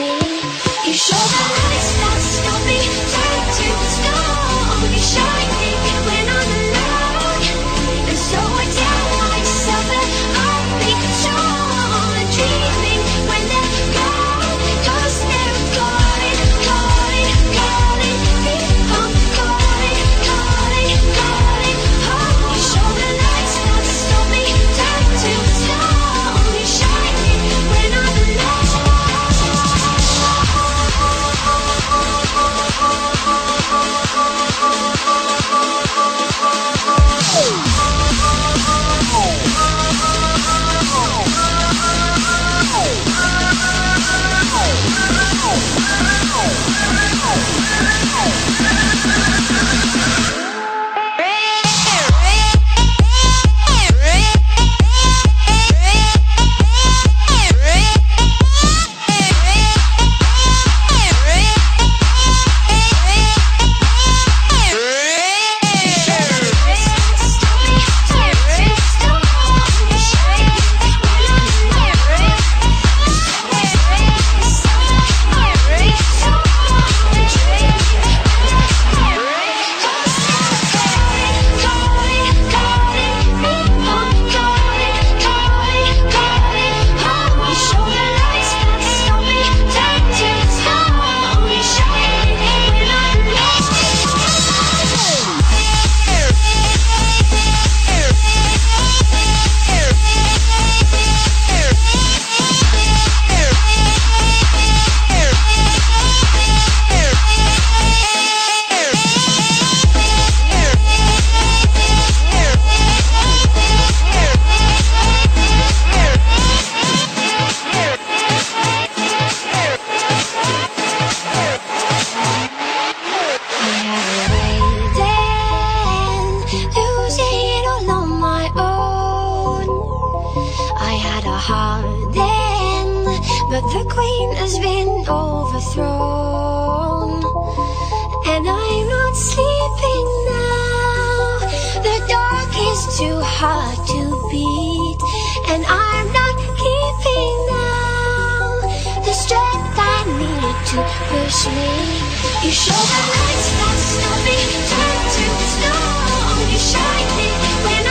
push the queen has been overthrown. And I'm not sleeping now. The dark is too hard to beat, and I'm not keeping now the strength I need to push me. You show the not stop me, turn to stone. You shine me